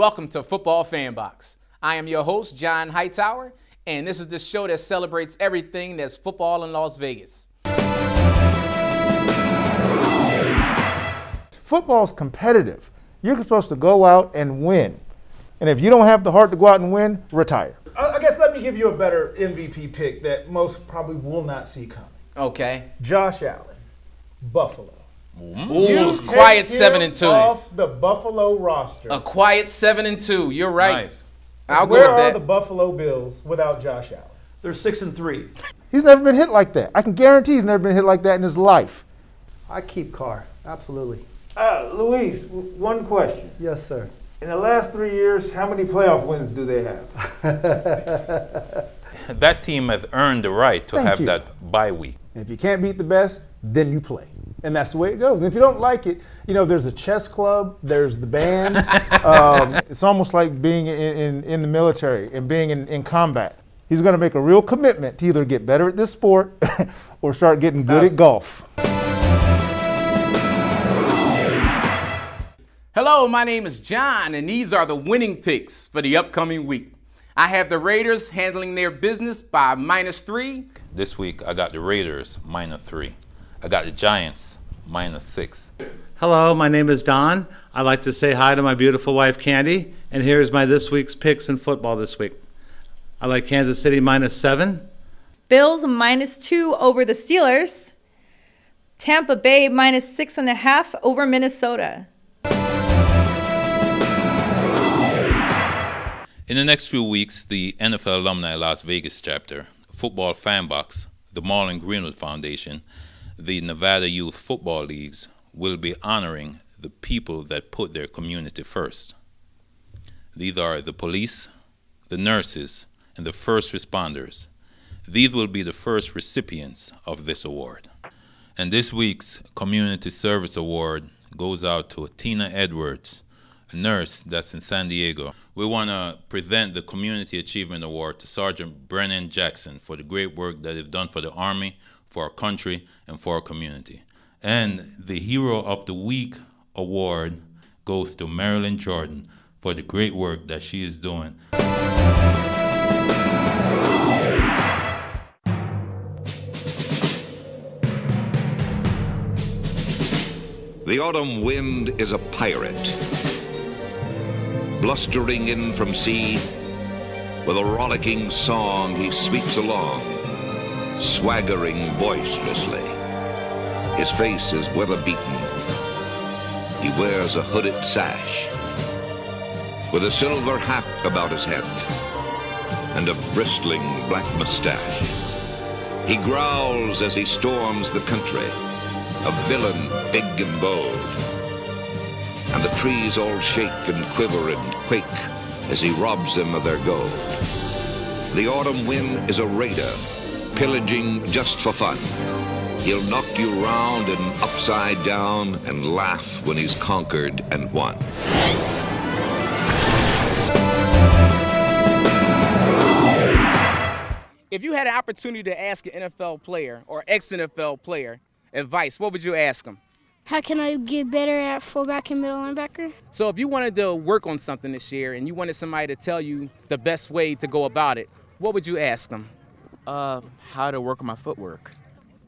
Welcome to Football Fan Box. I am your host, John Hightower, and this is the show that celebrates everything that's football in Las Vegas. Football's competitive. You're supposed to go out and win. And if you don't have the heart to go out and win, retire. I I guess let me give you a better MVP pick that most probably will not see coming. Okay. Josh Allen, Buffalo. Ooh, You it's take quiet seven and two. Off the Buffalo roster. A quiet seven and two. You're right. Nice. I'll go Where with are that. the Buffalo Bills without Josh Allen? They're six and three. He's never been hit like that. I can guarantee he's never been hit like that in his life. I keep Carr. Absolutely. Uh, Luis, one question. Yes, sir. In the last three years, how many playoff wins do they have? That team has earned the right to Thank have you. that bye week. And if you can't beat the best, then you play. And that's the way it goes. And if you don't like it, you know, there's a chess club, there's the band. um, it's almost like being in, in, in the military and being in, in combat. He's going to make a real commitment to either get better at this sport or start getting good at golf. Hello, my name is John, and these are the winning picks for the upcoming week. I have the Raiders handling their business by minus three. This week I got the Raiders minus three. I got the Giants minus six. Hello, my name is Don. I'd like to say hi to my beautiful wife Candy, and here's my this week's picks in football this week. I like Kansas City minus seven. Bills minus two over the Steelers. Tampa Bay minus six and a half over Minnesota. In the next few weeks, the NFL Alumni Las Vegas chapter, Football Fan Box, the Morlon Greenwood Foundation, the Nevada Youth Football Leagues will be honoring the people that put their community first. These are the police, the nurses, and the first responders. These will be the first recipients of this award. And this week's Community Service Award goes out to Tina Edwards, nurse that's in San Diego. We want to present the Community Achievement Award to Sergeant Brennan Jackson for the great work that they've done for the Army, for our country, and for our community. And the Hero of the Week award goes to Marilyn Jordan for the great work that she is doing. The autumn wind is a pirate, blustering in from sea. With a rollicking song, he sweeps along, swaggering boisterously. His face is weather beaten. He wears a hooded sash, with a silver hat about his head, and a bristling black mustache. He growls as he storms the country, a villain big and bold. And the trees all shake and quiver and quake as he robs them of their gold. The autumn wind is a raider, pillaging just for fun. He'll knock you round and upside down and laugh when he's conquered and won. If you had an opportunity to ask an NFL player or ex NFL player advice, what would you ask them? How can I get better at fullback and middle linebacker? So, if you wanted to work on something this year and you wanted somebody to tell you the best way to go about it, what would you ask them? Uh, how to work on my footwork.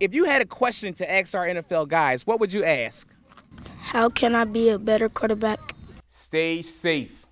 If you had a question to ask our NFL guys, what would you ask? How can I be a better quarterback? Stay safe.